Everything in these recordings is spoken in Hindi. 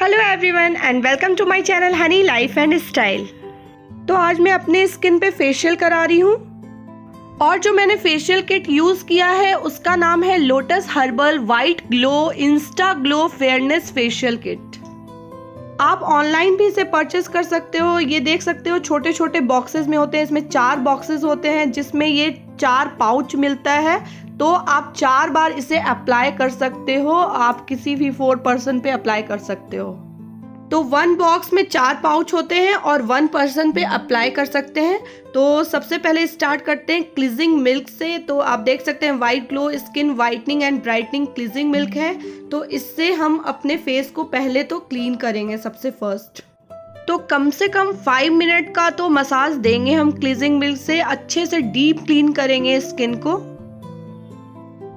Hello everyone and welcome to my channel honey life and style तो आज मैं अपने स्किन पे फेशियल करा रही हूँ। और जो मैंने फेशियल किट यूज़ किया है, उसका नाम है Lotus herbal white glow insta glow fairness facial kit आप ऑनलाइन भी इसे परचेस कर सकते हो। ये देख सकते हो छोटे छोटे बॉक्सेस में होते हैं। इसमें चार बॉक्सेस होते हैं, जिसमें ये चार पाउच मिलता है। तो आप चार बार इसे अप्लाई कर सकते हो। आप किसी भी फोर पर्सन पे अप्लाई कर सकते हो। तो वन बॉक्स में चार पाउच होते हैं और वन पर्सन पे अप्लाई कर सकते हैं। तो सबसे पहले स्टार्ट करते हैं क्लिजिंग मिल्क से। तो आप देख सकते हैं white glow skin whitening and brightening cleansing milk है। तो इससे हम अपने फेस को पहले तो क्लीन करेंगे सबसे फ़र्स्ट तो कम से कम फाइव मिनट का तो मसाज देंगे हम क्लीजिंग मिल्क से। अच्छे से डीप क्लीन करेंगे स्किन को।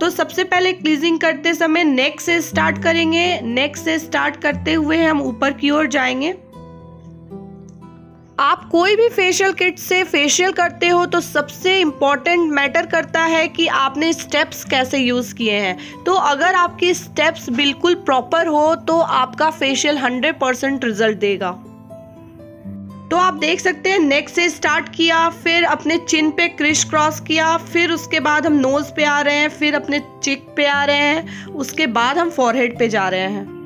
तो सबसे पहले क्लीजिंग करते समय नेक से स्टार्ट करेंगे। नेक से स्टार्ट करते हुए हम ऊपर की ओर जाएँगे। आप कोई भी फेशियल किट से फेशियल करते हो तो सबसे इंपॉर्टेंट मैटर करता है कि आपने स्टेप्स कैसे यूज़ किए हैं। तो अगर आपकी स्टेप्स बिल्कुल प्रॉपर हो तो आपका फेशियल 100 परसेंट रिज़ल्ट देगा। तो आप देख सकते हैं नेक से स्टार्ट किया, फिर अपने चिन पे क्रिश क्रॉस किया, फिर उसके बाद हम नोज़ पे आ रहे हैं, फिर अपने चिक पे आ रहे हैं, उसके बाद हम फॉरहेड पे जा रहे हैं।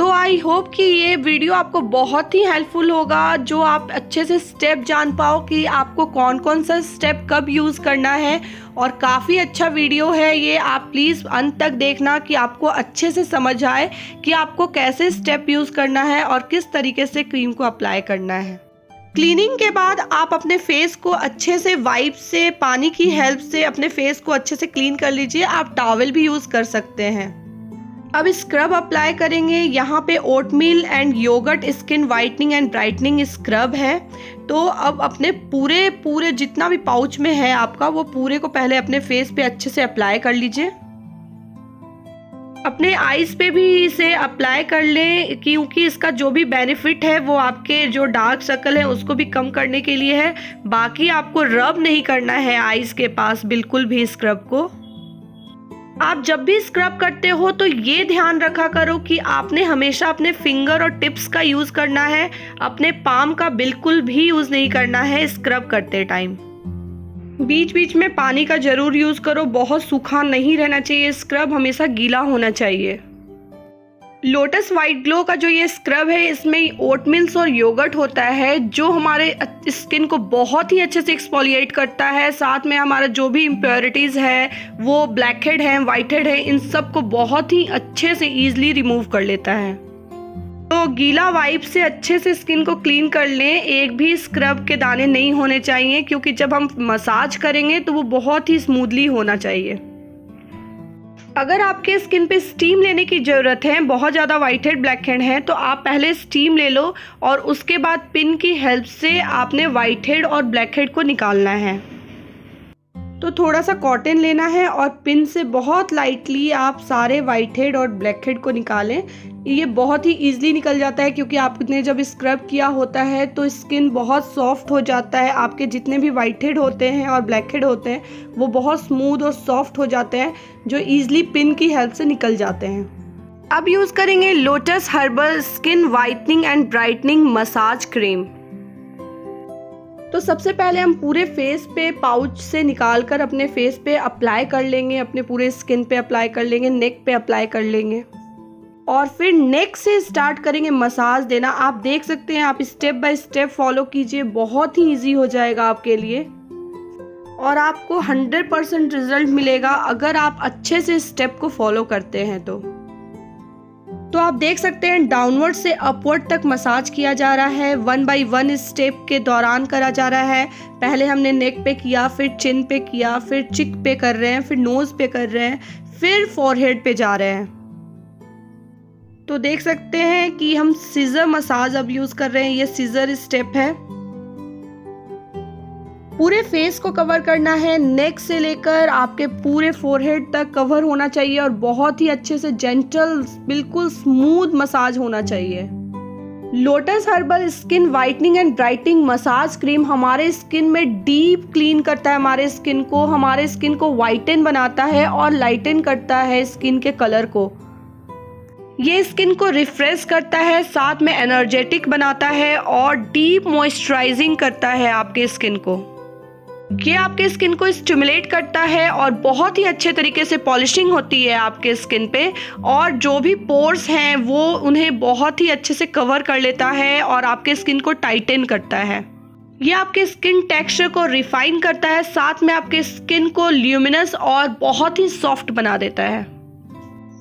तो आई होप कि ये वीडियो आपको बहुत ही हेल्पफुल होगा, जो आप अच्छे से स्टेप जान पाओ कि आपको कौन कौन सा स्टेप कब यूज़ करना है। और काफ़ी अच्छा वीडियो है ये, आप प्लीज़ अंत तक देखना कि आपको अच्छे से समझ आए कि आपको कैसे स्टेप यूज़ करना है और किस तरीके से क्रीम को अप्लाई करना है। क्लीनिंग के बाद आप अपने फेस को अच्छे से वाइप से, पानी की हेल्प से अपने फेस को अच्छे से क्लीन कर लीजिए। आप टॉवल भी यूज़ कर सकते हैं। अब स्क्रब अप्लाई करेंगे। यहाँ पे oatmeal and yogurt skin whitening and brightening scrub है। तो अब अपने पूरे पूरे जितना भी पाउच में है आपका, वो पूरे को पहले अपने फेस पे अच्छे से अप्लाई कर लीजिए। अपने आईज पे भी इसे अप्लाई कर लें, क्योंकि इसका जो भी बेनिफिट है, वो आपके जो डार्क सर्कल है, उसको भी कम करने के लिए है। बाकी आपको रब नहीं करना है आईज के पास, बिल्कुल भी स्क्रब को। आप जब भी स्क्रब करते हो तो ये ध्यान रखा करो कि आपने हमेशा अपने फिंगर और टिप्स का यूज़ करना है। अपने पाम का बिल्कुल भी यूज़ नहीं करना है स्क्रब करते टाइम बीच बीच में पानी का ज़रूर यूज़ करो। बहुत सूखा नहीं रहना चाहिए। स्क्रब हमेशा गीला होना चाहिए। लोटस वाइट ग्लो का जो ये स्क्रब है, इसमें ओट मिल्स और योगर्ट होता है, जो हमारे स्किन को बहुत ही अच्छे से एक्सपोलिएट करता है। साथ में हमारा जो भी इम्प्योरिटीज़ है, वो ब्लैक हेड है वाइट हेड है, इन सबको बहुत ही अच्छे से ईजिली रिमूव कर लेता है। तो गीला वाइप से अच्छे से स्किन को क्लीन कर लें। एक भी स्क्रब के दाने नहीं होने चाहिए, क्योंकि जब हम मसाज करेंगे तो वो बहुत ही स्मूथली होना चाहिए। अगर आपके स्किन पे स्टीम लेने की ज़रूरत है, बहुत ज़्यादा वाइट हेड ब्लैक हेड है तो आप पहले स्टीम ले लो और उसके बाद पिन की हेल्प से आपने वाइट हेड और ब्लैक हेड को निकालना है। तो थोड़ा सा कॉटन लेना है और पिन से बहुत लाइटली आप सारे वाइट हेड और ब्लैक हेड को निकालें। ये बहुत ही ईजिली निकल जाता है क्योंकि आपने जब स्क्रब किया होता है तो स्किन बहुत सॉफ्ट हो जाता है। आपके जितने भी वाइट हेड होते हैं और ब्लैक हेड होते हैं, वो बहुत स्मूथ और सॉफ्ट हो जाते हैं, जो ईजिली पिन की हेल्प से निकल जाते हैं। अब यूज़ करेंगे Lotus herbal skin whitening and brightening massage cream तो सबसे पहले हम पूरे फेस पे पाउच से निकाल कर अपने फेस पे अप्लाई कर लेंगे, अपने पूरे स्किन पे अप्लाई कर लेंगे नेक पे अप्लाई कर लेंगे। और फिर नेक से स्टार्ट करेंगे मसाज देना। आप देख सकते हैं, आप स्टेप बाय स्टेप फॉलो कीजिए, बहुत ही इजी हो जाएगा आपके लिए। और आपको 100 परसेंट रिज़ल्ट मिलेगा अगर आप अच्छे से स्टेप को फॉलो करते हैं तो। तो आप देख सकते हैं डाउनवर्ड से अपवर्ड तक मसाज किया जा रहा है। वन बाई वन स्टेप के दौरान करा जा रहा है। पहले हमने नेक पे किया, फिर चिन पे किया, फिर चिक पे कर रहे हैं, फिर नोज़ पे कर रहे हैं, फिर फॉरहेड पे जा रहे हैं। तो देख सकते हैं कि हम सीजर मसाज अब यूज़ कर रहे हैं। ये सीजर स्टेप है। पूरे फेस को कवर करना है नेक से लेकर आपके पूरे फोरहेड तक कवर होना चाहिए और बहुत ही अच्छे से जेंटल बिल्कुल स्मूथ मसाज होना चाहिए। Lotus herbal skin whitening and brightening massage cream हमारे स्किन में डीप क्लीन करता है, हमारे स्किन को, हमारे स्किन को वाइटन बनाता है और लाइटन करता है स्किन के कलर को। ये स्किन को रिफ्रेश करता है, साथ में एनर्जेटिक बनाता है और डीप मॉइस्चराइजिंग करता है आपके स्किन को। ये आपके स्किन को स्टिमुलेट करता है और बहुत ही अच्छे तरीके से पॉलिशिंग होती है आपके स्किन पे और जो भी पोर्स हैं, वो उन्हें बहुत ही अच्छे से कवर कर लेता है और आपके स्किन को टाइटन करता है। ये आपके स्किन टेक्सचर को रिफाइन करता है, साथ में आपके स्किन को ल्यूमिनस और बहुत ही सॉफ्ट बना देता है।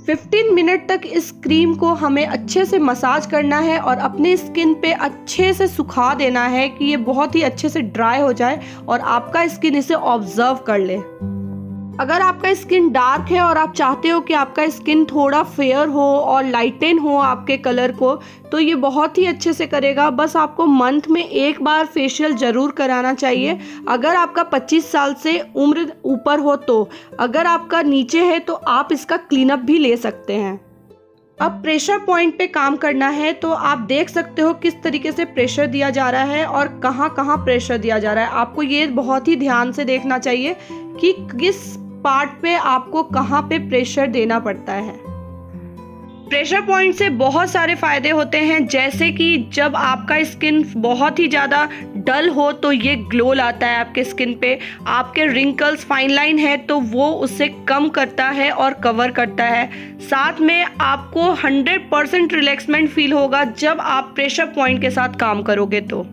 15 मिनट तक इस क्रीम को हमें अच्छे से मसाज करना है और अपने स्किन पे अच्छे से सुखा देना है कि ये बहुत ही अच्छे से ड्राई हो जाए और आपका स्किन इसे ऑब्ज़र्व कर ले। अगर आपका स्किन डार्क है और आप चाहते हो कि आपका स्किन थोड़ा फेयर हो और लाइटन हो आपके कलर को तो ये बहुत ही अच्छे से करेगा। बस आपको मंथ में एक बार फेशियल ज़रूर कराना चाहिए। अगर आपका 25 साल से उम्र ऊपर हो तो अगर आपका नीचे है तो आप इसका क्लीनअप भी ले सकते हैं। अब प्रेशर पॉइंट पे काम करना है तो आप देख सकते हो किस तरीके से प्रेशर दिया जा रहा है और कहाँ कहाँ प्रेशर दिया जा रहा है। आपको ये बहुत ही ध्यान से देखना चाहिए कि किस पार्ट पे आपको कहाँ पे प्रेशर देना पड़ता है। प्रेशर पॉइंट से बहुत सारे फ़ायदे होते हैं, जैसे कि जब आपका स्किन बहुत ही ज़्यादा डल हो तो ये ग्लो लाता है आपके स्किन पे। आपके रिंकल्स फाइन लाइन है तो वो उससे कम करता है और कवर करता है। साथ में आपको 100 परसेंट रिलैक्समेंट फील होगा जब आप प्रेशर पॉइंट के साथ काम करोगे तो।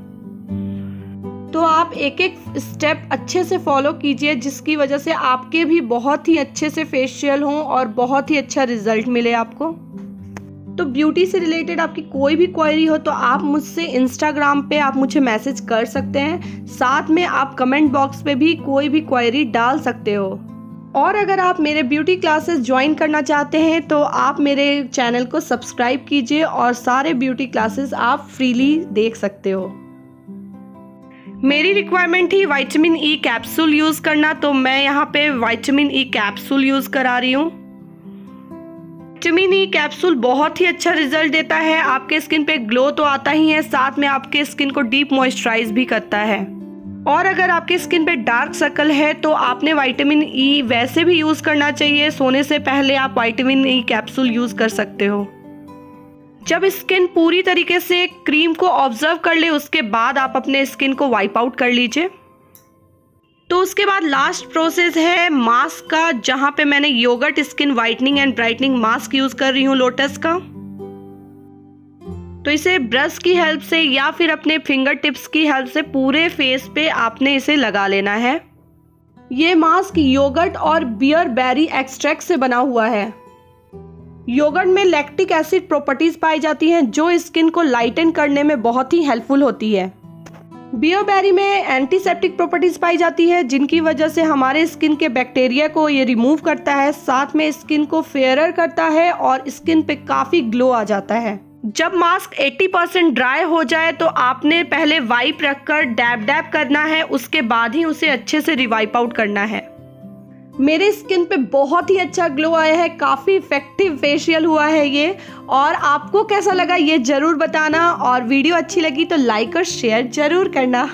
तो आप एक एक स्टेप अच्छे से फॉलो कीजिए, जिसकी वजह से आपके भी बहुत ही अच्छे से फेशियल हों और बहुत ही अच्छा रिज़ल्ट मिले आपको। तो ब्यूटी से रिलेटेड आपकी कोई भी क्वायरी हो तो आप मुझसे इंस्टाग्राम पे आप मुझे मैसेज कर सकते हैं। साथ में आप कमेंट बॉक्स पे भी कोई भी क्वायरी डाल सकते हो। और अगर आप मेरे ब्यूटी क्लासेस ज्वाइन करना चाहते हैं तो आप मेरे चैनल को सब्सक्राइब कीजिए और सारे ब्यूटी क्लासेस आप फ्रीली देख सकते हो। मेरी रिक्वायरमेंट थी वाइटामिन ई कैप्सूल यूज़ करना तो मैं यहाँ पे वाइटामिन ई कैप्सूल यूज़ करा रही हूँ। विटामिन ई कैप्सूल बहुत ही अच्छा रिज़ल्ट देता है। आपके स्किन पे ग्लो तो आता ही है, साथ में आपके स्किन को डीप मॉइस्चराइज भी करता है। और अगर आपके स्किन पे डार्क सर्कल है तो आपने वाइटामिन ई वैसे भी यूज़ करना चाहिए। सोने से पहले आप वाइटामिन ई कैप्सूल यूज़ कर सकते हो। जब स्किन पूरी तरीके से क्रीम को ऑब्ज़र्व कर ले, उसके बाद आप अपने स्किन को वाइप आउट कर लीजिए। तो उसके बाद लास्ट प्रोसेस है मास्क का, जहाँ पे मैंने yogurt, skin whitening and brightening mask use कर रही हूँ लोटस का। तो इसे ब्रश की हेल्प से या फिर अपने फिंगर टिप्स की हेल्प से पूरे फेस पे आपने इसे लगा लेना है। ये मास्क योगर्ट और बियर बेरी एक्सट्रैक्ट से बना हुआ है। योगर्ट में लैक्टिक एसिड प्रॉपर्टीज़ पाई जाती हैं, जो स्किन को लाइटन करने में बहुत ही हेल्पफुल होती है। बियोबेरी में एंटीसेप्टिक प्रॉपर्टीज़ पाई जाती है, जिनकी वजह से हमारे स्किन के बैक्टीरिया को ये रिमूव करता है, साथ में स्किन को फेयरर करता है और स्किन पे काफ़ी ग्लो आ जाता है। जब मास्क 80 परसेंट ड्राई हो जाए तो आपने पहले वाइप रखकर डैब डैब करना है, उसके बाद ही उसे अच्छे से रिवाइप आउट करना है। मेरे स्किन पे बहुत ही अच्छा ग्लो आया है, काफ़ी इफ़ेक्टिव फेशियल हुआ है ये। और आपको कैसा लगा ये ज़रूर बताना, और वीडियो अच्छी लगी तो लाइक और शेयर ज़रूर करना।